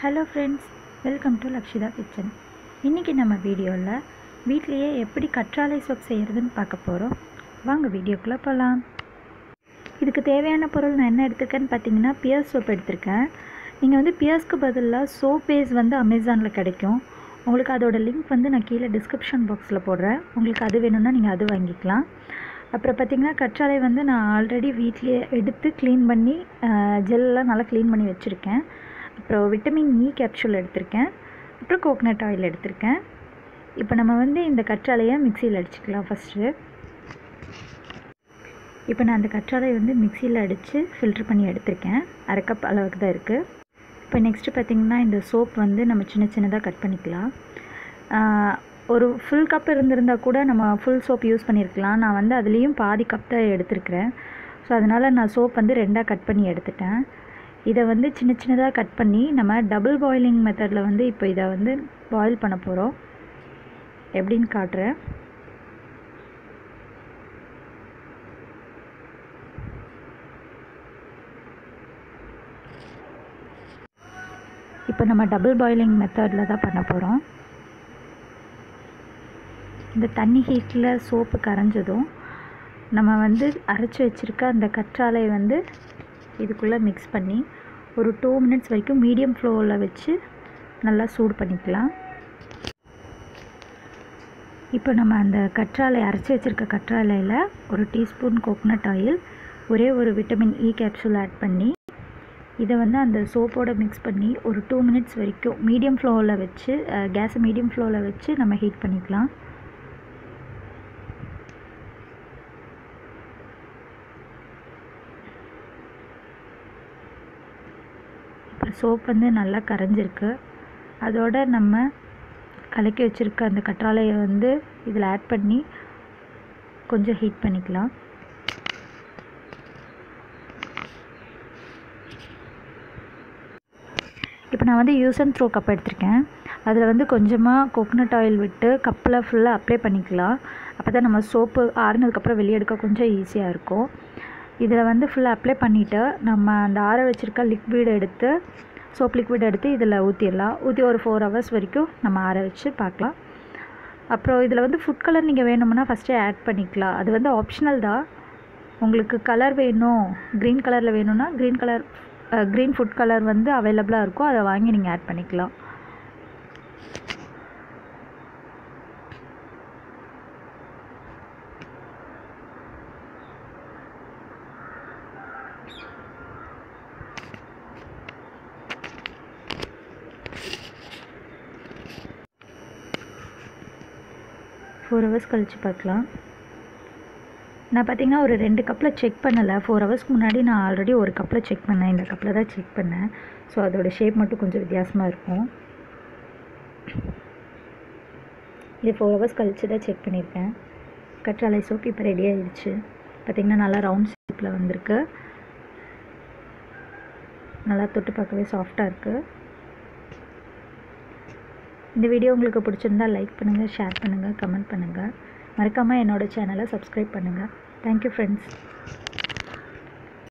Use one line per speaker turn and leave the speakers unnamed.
Hello friends welcome to Lakshita kitchen இன்றைக்கி நம்ம வீடியோவில் வீட்லேயே எப்படி கற்றாழை சோப் செய்கிறதுன்னு பார்க்க போகிறோம் வாங்க வீடியோக்குள்ளே போகலாம் இதுக்கு தேவையான பொருள் நான் என்ன எடுத்திருக்கேன்னு பார்த்தீங்கன்னா பியர்ஸ் சோப் எடுத்திருக்கேன். நீங்கள் வந்து பியர்ஸ்க்கு பதிலாக சோப் பேஸ் வந்து அமேசானில் கிடைக்கும். உங்களுக்கு அதோட லிங்க் வந்து நான் கீழே டிஸ்கிரிப்ஷன் பாக்ஸில் போடுறேன். உங்களுக்கு அது வேணும்னா நீங்கள் அது வாங்கிக்கலாம். அப்புறம் பார்த்திங்கன்னா கற்றாழை வந்து நான் ஆல்ரெடி வீட்லேயே எடுத்து க்ளீன் பண்ணி ஜெல்லாம் நல்லா க்ளீன் பண்ணி வச்சுருக்கேன். அப்புறம் விட்டமின் இ கேப்சூல் எடுத்திருக்கேன். அப்புறம் கோகனட் ஆயில் எடுத்திருக்கேன். இப்போ நம்ம வந்து இந்த கற்றாழையை மிக்சியில் அடிச்சுக்கலாம் ஃபஸ்ட்டு இப்போ நான் அந்த கற்றாழை வந்து மிக்சியில் அடித்து ஃபில்ட்ரு பண்ணி எடுத்திருக்கேன். அரை கப் அளவுக்கு தான் இருக்குது இப்போ நெக்ஸ்ட்டு பார்த்திங்கன்னா இந்த சோப் வந்து நம்ம சின்ன சின்னதாக கட் பண்ணிக்கலாம். ஒரு ஃபுல் கப் இருந்திருந்தால் கூட நம்ம ஃபுல் சோப் யூஸ் பண்ணியிருக்கலாம் நான் வந்து அதுலேயும் பாதி கப் தான் எடுத்திருக்கிறேன். ஸோ அதனால் நான் சோப் வந்து ரெண்டாக கட் பண்ணி எடுத்துட்டேன். இதை வந்து சின்ன சின்னதாக கட் பண்ணி நம்ம டபுள் பாயிலிங் மெத்தடில் வந்து இப்போ இதை வந்து பாயில் பண்ண போகிறோம் எப்படின்னு காட்டுறேன். இப்போ நம்ம டபுள் பாயிலிங் மெத்தடில் தான் பண்ண போகிறோம் இந்த தண்ணி ஹீட்டில் சோப்பு கரைஞ்சதும் நம்ம வந்து அரைச்சி வச்சுருக்க அந்த கற்றாழை வந்து இதுக்குள்ளே மிக்ஸ் பண்ணி ஒரு டூ மினிட்ஸ் வரைக்கும் மீடியம் ஃப்ளோவில் வச்சு நல்லா சூடு பண்ணிக்கலாம். இப்போ நம்ம அந்த கற்றாழை அரைச்சி வச்சுருக்க கற்றாழையில் ஒரு டீஸ்பூன் கோகோனட் ஆயில் ஒரே ஒரு விட்டமின் இ கேப்சூல் ஆட் பண்ணி இதை வந்து அந்த சோப்போடு மிக்ஸ் பண்ணி ஒரு டூ மினிட்ஸ் வரைக்கும் மீடியம் ஃப்ளோவில் வச்சு கேஸை மீடியம் ஃப்ளோவில் வச்சு நம்ம ஹீட் பண்ணிக்கலாம். சோப் வந்து நல்லா கரைஞ்சிருக்கு. அதோட நம்ம கலக்கி வச்சுருக்க அந்த கற்றாழையை வந்து இதில் ஆட் பண்ணி கொஞ்சம் ஹீட் பண்ணிக்கலாம். இப்போ நான் வந்து யூஸ் அண்ட் த்ரோ கப் எடுத்திருக்கேன். அதில் வந்து கொஞ்சமாக கோக்கனட் ஆயில் விட்டு கப்பில் ஃபுல்லாக அப்ளை பண்ணிக்கலாம். அப்போ தான் நம்ம சோப்பு ஆறுனதுக்கப்புறம் வெளியே எடுக்க கொஞ்சம் ஈஸியாக இருக்கும். இதில் வந்து ஃபுல்லாக அப்ளை பண்ணிவிட்டு நம்ம அந்த ஆற வச்சுருக்க லிக்விட் எடுத்து சோப் லிக்விட் எடுத்து இதில் ஊற்றிடலாம் ஊற்றி ஒரு ஃபோர் ஹவர்ஸ் வரைக்கும் நம்ம ஆற வச்சு பார்க்கலாம். அப்புறம் இதில் வந்து ஃபுட் கலர் நீங்கள் வேணும்னா ஃபஸ்ட்டே ஆட் பண்ணிக்கலாம். அது வந்து ஆப்ஷனல் தான். உங்களுக்கு கலர் வேணும் க்ரீன் கலரில் வேணும்னா green colour green food colour வந்து அவைலபிளாக இருக்கும் அதை வாங்கி நீங்கள் ஆட் பண்ணிக்கலாம். ஃபோர் ஹவர்ஸ் கழித்து பார்க்கலாம். நான் பார்த்திங்கன்னா ஒரு ரெண்டு கப்பில் செக் பண்ணலை. ஃபோர் ஹவர்ஸ்க்கு முன்னாடி நான் ஆல்ரெடி ஒரு கப்பில் செக் பண்ணேன். இந்த கப்பில் தான் செக் பண்ணேன். ஸோ அதோட ஷேப் மட்டும் கொஞ்சம் வித்தியாசமாக இருக்கும். இது ஃபோர் ஹவர்ஸ் கழித்து தான் செக் பண்ணியிருக்கேன். கற்றாழை சோப் இப்போ ரெடி ஆகிடுச்சு பார்த்திங்கன்னா நல்லா ரவுண்ட் ஷேப்பில் வந்திருக்கு. நல்லா தொட்டு பார்க்கவே சாஃப்டாக இருக்குது இந்த வீடியோ உங்களுக்கு பிடிச்சிருந்தால் லைக் பண்ணுங்கள் ஷேர் பண்ணுங்கள் கமெண்ட் பண்ணுங்கள் மறக்காமல் என்னோடய சேனலை சப்ஸ்கிரைப் பண்ணுங்கள் தேங்க்யூ ஃப்ரெண்ட்ஸ்